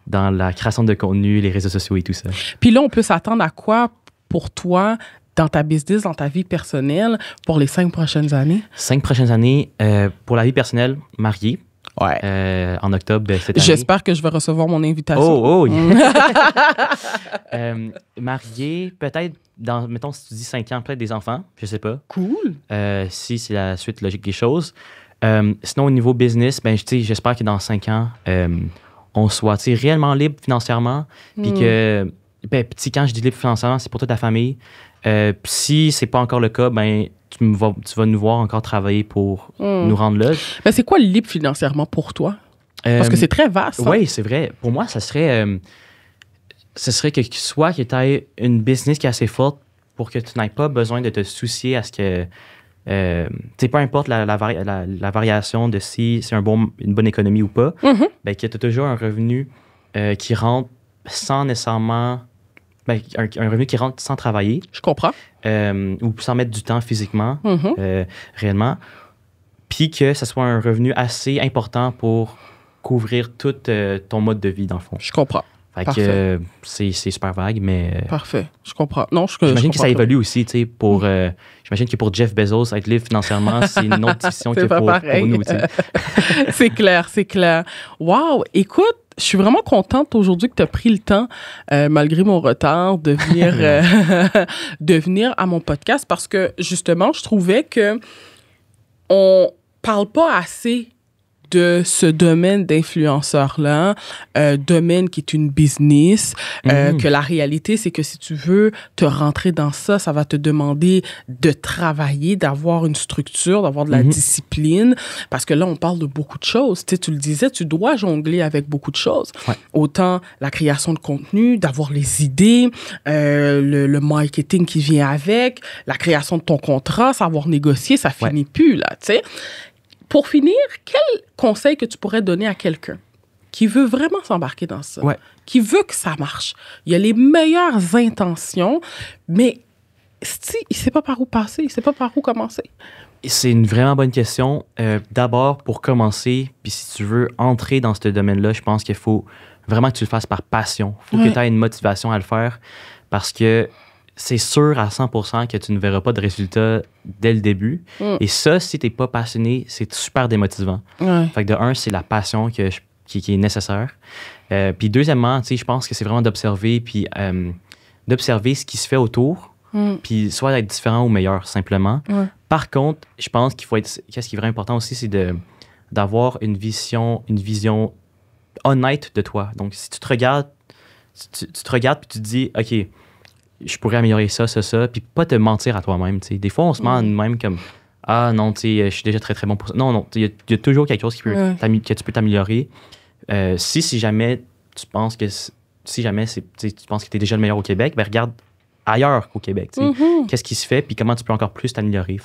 dans la création de contenu, les réseaux sociaux et tout ça. Puis là, on peut s'attendre à quoi pour toi dans ta business, dans ta vie personnelle pour les cinq prochaines années? Cinq prochaines années, pour la vie personnelle, marié. Ouais. euh, en octobre de cette année. J'espère que je vais recevoir mon invitation. Oh, oh! Euh, marié, peut-être, dans, mettons, si tu dis cinq ans, peut-être des enfants, je sais pas. Cool. Euh, si c'est la suite logique des choses. Euh, sinon, au niveau business, ben, je- tu sais, j'espère que dans cinq ans, euh, on soit tu sais, réellement libre financièrement. Puis Mm. que, ben, petit, quand je dis libre financièrement, c'est pour toute ta famille. Euh, puis si c'est pas encore le cas, ben, tu, me vas, tu vas nous voir encore travailler pour Mm. nous rendre là. Mais c'est quoi le libre financièrement pour toi? Parce que Euh, c'est très vaste. hein? Oui, c'est vrai. Pour moi, ça serait. euh, ce serait que soit que tu aies une business qui est assez forte pour que tu n'aies pas besoin de te soucier à ce que. Euh, peu importe la, la, vari- la- la variation de si c'est un bon, une bonne économie ou pas, Mhm. ben, que tu as toujours un revenu euh, qui rentre sans nécessairement. Ben, un, un revenu qui rentre sans travailler Je comprends. euh, ou sans mettre du temps physiquement, Mhm. euh, réellement. Puis que ce soit un revenu assez important pour couvrir tout euh, ton mode de vie, dans le fond. Je comprends. Fait que Parfait. c'est super vague, mais Parfait. Je comprends. Non, je, j'imagine que ça évolue aussi, tu sais, pour... euh, j'imagine que pour Jeff Bezos, être libre financièrement, c'est une autre C'est que pour, pour nous, c'est clair, c'est clair. Wow, écoute, je suis vraiment contente aujourd'hui que tu as pris le temps, euh, malgré mon retard, de venir, euh, de venir à mon podcast parce que justement, je trouvais que on parle pas assez de ce domaine d'influenceur-là, euh, domaine qui est une business, euh, Mhm. que la réalité, c'est que si tu veux te rentrer dans ça, ça va te demander de travailler, d'avoir une structure, d'avoir de la Mhm. discipline, parce que là, on parle de beaucoup de choses. Tu sais, tu le disais, tu dois jongler avec beaucoup de choses. Ouais. Autant la création de contenu, d'avoir les idées, euh, le, le marketing qui vient avec, la création de ton contrat, savoir négocier, ça Ouais. finit plus, là, tu sais. Pour finir, quel conseil que tu pourrais donner à quelqu'un qui veut vraiment s'embarquer dans ça, Ouais. qui veut que ça marche? Il a les meilleures intentions, mais si, il sait pas par où passer, il sait pas par où commencer. C'est une vraiment bonne question. Euh, D'abord, pour commencer, puis si tu veux entrer dans ce domaine-là, je pense qu'il faut vraiment que tu le fasses par passion. Il faut Ouais. que tu aies une motivation à le faire parce que c'est sûr à 100% que tu ne verras pas de résultats dès le début. Mm. Et ça, si tu n'es pas passionné, c'est super démotivant. Ouais. Fait que de un, c'est la passion que je- qui, qui est nécessaire. Euh, puis deuxièmement, tu sais, je pense que c'est vraiment d'observer, puis euh, d'observer ce qui se fait autour, Mm. puis soit d'être différent ou meilleur, simplement. Ouais. Par contre, je pense qu'il faut être. Qu'est-ce qui est vraiment important aussi, c'est de d'avoir une vision, une vision honnête de toi. Donc, si tu te regardes, tu, tu te regardes puis tu te dis, OK, je pourrais améliorer ça, ça, ça, puis pas te mentir à toi-même. Des fois, on se ment à nous-mêmes comme, ah non, je suis déjà très, très bon pour ça. Non, non, il y, a- il y a toujours quelque chose qui peut Ouais. que tu peux t'améliorer. Euh, si, si jamais tu penses que, si jamais tu penses que tu es déjà le meilleur au Québec, ben regarde ailleurs qu'au Québec. Mhm. qu'est-ce qui se fait, puis comment tu peux encore plus t'améliorer.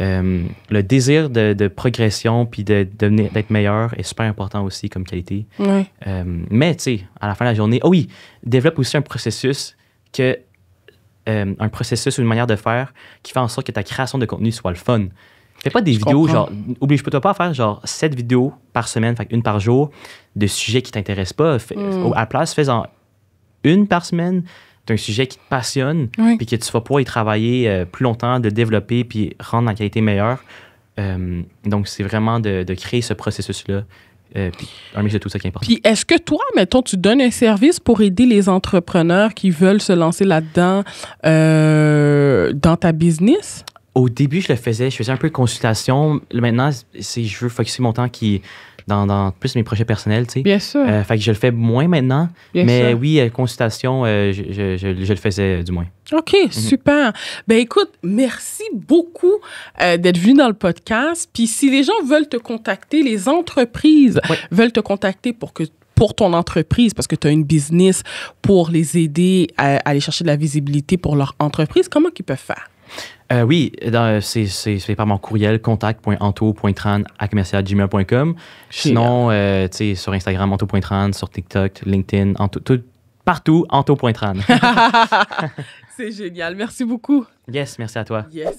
Euh, le désir de, de progression, puis de devenir- d'être meilleur est super important aussi comme qualité. Euh, mais, tu sais, à la fin de la journée, oh oui, développe aussi un processus que euh, un processus ou une manière de faire qui fait en sorte que ta création de contenu soit le fun. Fais pas des Je vidéos, comprends. genre, oblige-toi pas à faire genre 7 vidéos par semaine, fait une par jour, de sujets qui t'intéressent pas. Fais- Mm. À la place, fais-en une par semaine d'un sujet qui te passionne, Oui. puis que tu vas pouvoir y travailler euh, plus longtemps, de développer, puis rendre la qualité meilleure. Euh, donc, c'est vraiment de, de créer ce processus-là. Euh, puis, un mix de tout ça qui est important. Puis est-ce que toi, mettons, tu donnes un service pour aider les entrepreneurs qui veulent se lancer là-dedans euh, dans ta business? Au début, je le faisais, je faisais un peu de consultation. Maintenant, c'est, je veux focuser mon temps qui, dans, dans plus mes projets personnels, tu sais. Bien sûr. Euh, fait que je le fais moins maintenant. bien mais sûr. oui, euh, consultation, euh, je, je- je- je le faisais euh, du moins. OK, super. Ben écoute, merci beaucoup euh, d'être venu dans le podcast. Puis si les gens veulent te contacter, les entreprises veulent te contacter pour que pour ton entreprise, parce que tu as une business pour les aider à, à aller chercher de la visibilité pour leur entreprise, comment ils peuvent faire? Euh, oui, c'est, par mon courriel contact.anto.tran@gmail.com. Sinon, euh, tu sais, sur Instagram, anto.tran, sur TikTok, LinkedIn, Anto, tout, partout, anto.tran. C'est génial. Merci beaucoup. yes, merci à toi. Yes.